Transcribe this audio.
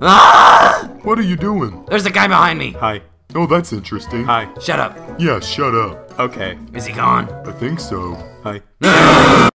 Ah! What are you doing? There's a guy behind me. Hi. Oh, that's interesting. Hi. Shut up. Yeah, shut up. Okay. Is he gone? I think so. Hi.